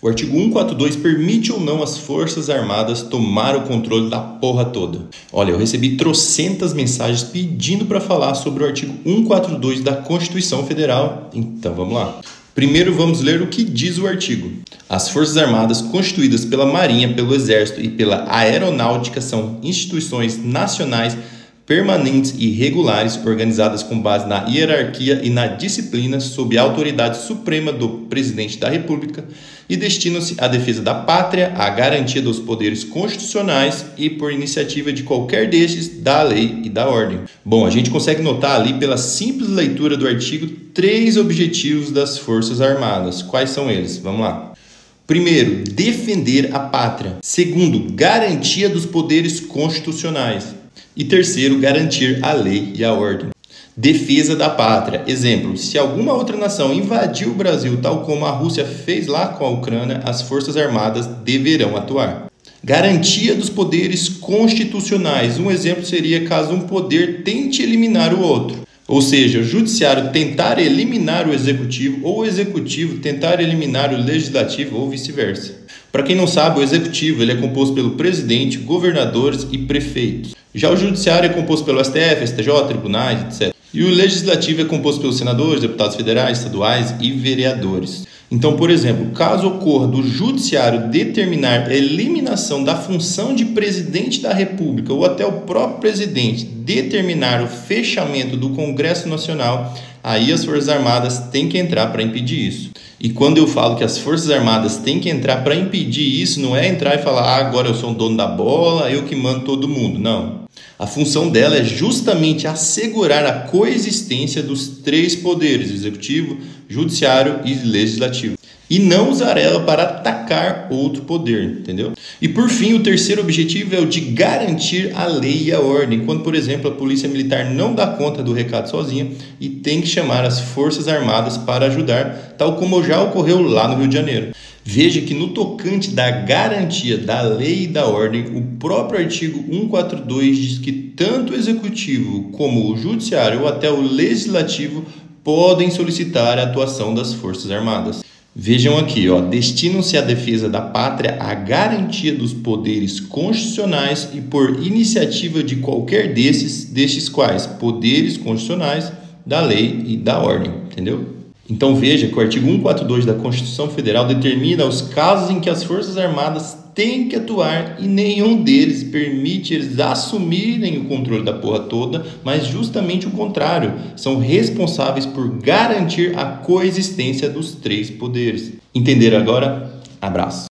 O artigo 142 permite ou não às Forças Armadas tomar o controle da porra toda. Olha, eu recebi trocentas mensagens pedindo para falar sobre o artigo 142 da Constituição Federal. Então vamos lá. Primeiro vamos ler o que diz o artigo. As Forças Armadas, constituídas pela Marinha, pelo Exército e pela Aeronáutica, são instituições nacionais permanentes e regulares, organizadas com base na hierarquia e na disciplina, sob a autoridade suprema do Presidente da República, e destinam-se à defesa da pátria, à garantia dos poderes constitucionais e, por iniciativa de qualquer destes, da lei e da ordem. Bom, a gente consegue notar ali, pela simples leitura do artigo, três objetivos das Forças Armadas. Quais são eles? Vamos lá. Primeiro, defender a pátria. Segundo, garantia dos poderes constitucionais. E terceiro, garantir a lei e a ordem. Defesa da pátria. Exemplo: se alguma outra nação invadir o Brasil, tal como a Rússia fez lá com a Ucrânia, as Forças Armadas deverão atuar. Garantia dos poderes constitucionais. Um exemplo seria caso um poder tente eliminar o outro. Ou seja, o judiciário tentar eliminar o executivo ou o executivo tentar eliminar o legislativo ou vice-versa. Para quem não sabe, o executivo ele é composto pelo presidente, governadores e prefeitos. Já o judiciário é composto pelo STF, STJ, tribunais, etc. E o legislativo é composto pelos senadores, deputados federais, estaduais e vereadores. Então, por exemplo, caso ocorra do judiciário determinar a eliminação da função de presidente da República ou até o próprio presidente determinar o fechamento do Congresso Nacional, aí as Forças Armadas têm que entrar para impedir isso. E quando eu falo que as Forças Armadas têm que entrar para impedir isso, não é entrar e falar, ah, agora eu sou o dono da bola, eu que mando todo mundo. Não. A função dela é justamente assegurar a coexistência dos três poderes: executivo, judiciário e legislativo e não usar ela para atacar outro poder, entendeu? E por fim, o terceiro objetivo é o de garantir a lei e a ordem, quando, por exemplo, a polícia militar não dá conta do recado sozinha e tem que chamar as forças armadas para ajudar, tal como já ocorreu lá no Rio de Janeiro. Veja que no tocante da garantia da lei e da ordem, o próprio artigo 142 diz que tanto o executivo como o judiciário ou até o legislativo podem solicitar a atuação das Forças Armadas. Vejam aqui, ó, destinam-se à defesa da pátria à garantia dos poderes constitucionais e por iniciativa de qualquer desses, destes quais poderes constitucionais, da lei e da ordem, entendeu? Então veja que o artigo 142 da Constituição Federal determina os casos em que as Forças Armadas têm que atuar e nenhum deles permite eles assumirem o controle da porra toda, mas justamente o contrário, são responsáveis por garantir a coexistência dos três poderes. Entenderam agora? Abraço.